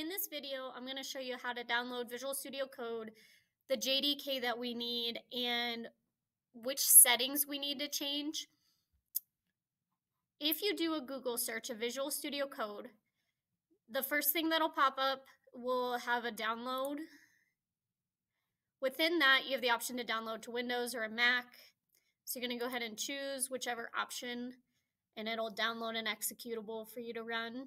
In this video, I'm going to show you how to download Visual Studio Code, the JDK that we need, and which settings we need to change. If you do a Google search of Visual Studio Code, the first thing that'll pop up will have a download. Within that, you have the option to download to Windows or a Mac. So you're going to go ahead and choose whichever option, and it'll download an executable for you to run.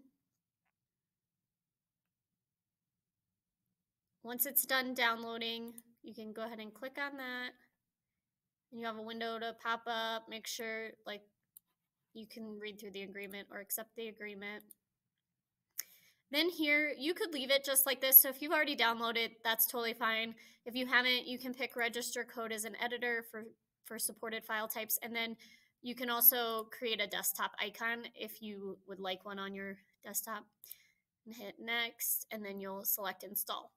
Once it's done downloading, you can go ahead and click on that. And you have a window to pop up. Make sure like you can read through the agreement or accept the agreement. Then here, you could leave it just like this. So if you've already downloaded, that's totally fine. If you haven't, you can pick register code as an editor for, for supported file types. And then you can also create a desktop icon if you would like one on your desktop. And hit next, and then you'll select install.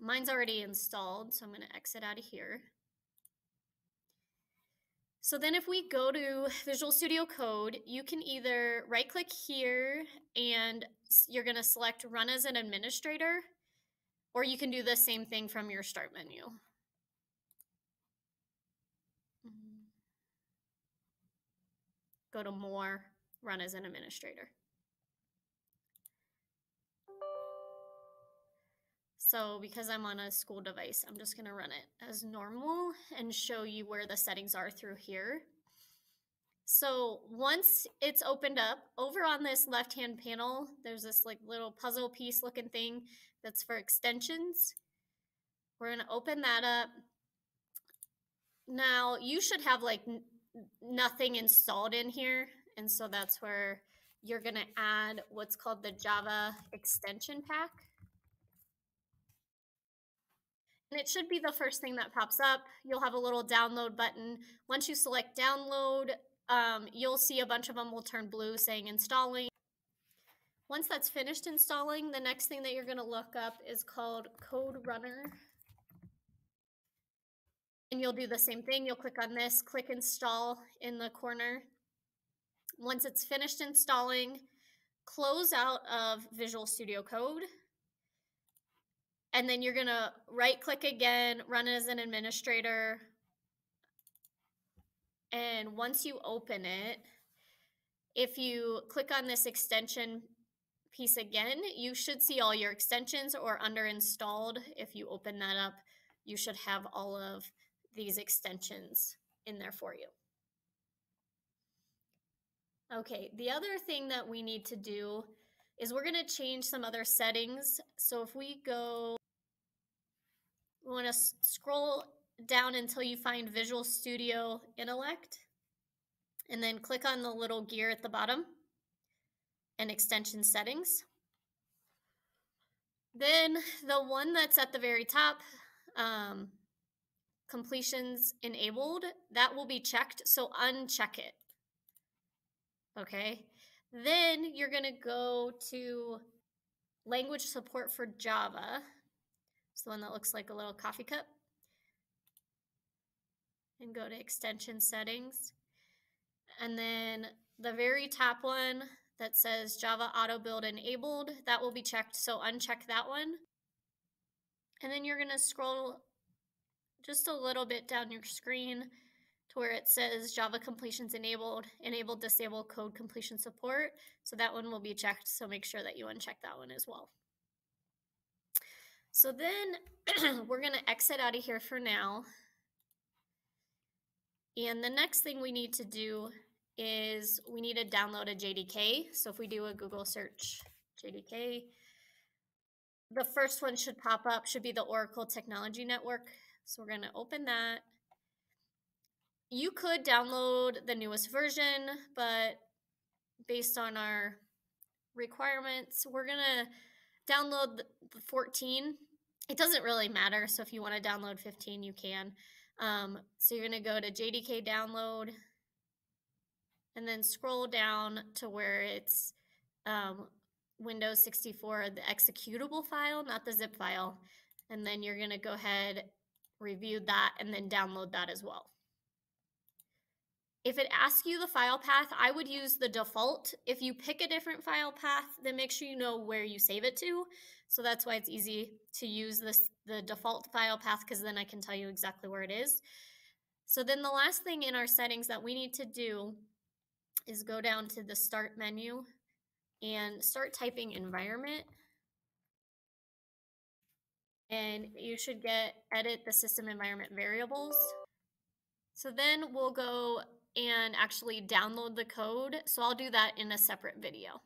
Mine's already installed, so I'm going to exit out of here. So then if we go to Visual Studio Code, you can either right click here and you're going to select run as an administrator, or you can do the same thing from your start menu. Mm-hmm. Go to more, run as an administrator. So because I'm on a school device, I'm just going to run it as normal and show you where the settings are through here. So once it's opened up, over on this left-hand panel, there's this like little puzzle piece looking thing that's for extensions. We're going to open that up. Now you should have like nothing installed in here. And so that's where you're going to add what's called the Java extension pack. And it should be the first thing that pops up. You'll have a little download button. Once you select download, um, you'll see a bunch of them will turn blue saying installing. Once that's finished installing, the next thing that you're going to look up is called Code Runner. And you'll do the same thing. You'll click on this, click install in the corner. Once it's finished installing, close out of Visual Studio Code and then you're going to right click again, run as an administrator. And once you open it, if you click on this extension piece again, you should see all your extensions or under installed. If you open that up, you should have all of these extensions in there for you. Okay, the other thing that we need to do is we're going to change some other settings. So if we go we want to scroll down until you find Visual Studio IntelliCode and then click on the little gear at the bottom and extension settings. Then the one that's at the very top, um, completions enabled, that will be checked, so uncheck it. Okay, then you're gonna go to language support for Java it's the one that looks like a little coffee cup. And go to extension settings. And then the very top one that says Java Auto Build Enabled, that will be checked, so uncheck that one. And then you're gonna scroll just a little bit down your screen to where it says Java completions enabled, enable disable code completion support. So that one will be checked, so make sure that you uncheck that one as well. So then we're going to exit out of here for now. And the next thing we need to do is we need to download a JDK. So if we do a Google search JDK, the first one should pop up, should be the Oracle Technology Network. So we're going to open that. You could download the newest version, but based on our requirements, we're going to download the 14. It doesn't really matter. So if you want to download 15, you can. Um, so you're going to go to JDK download and then scroll down to where it's um, Windows 64, the executable file, not the zip file. And then you're going to go ahead, review that, and then download that as well. if it asks you the file path, I would use the default. If you pick a different file path, then make sure you know where you save it to. So that's why it's easy to use this the default file path because then I can tell you exactly where it is. So then the last thing in our settings that we need to do is go down to the start menu and start typing environment. And you should get edit the system environment variables. So then we'll go and actually download the code. So I'll do that in a separate video.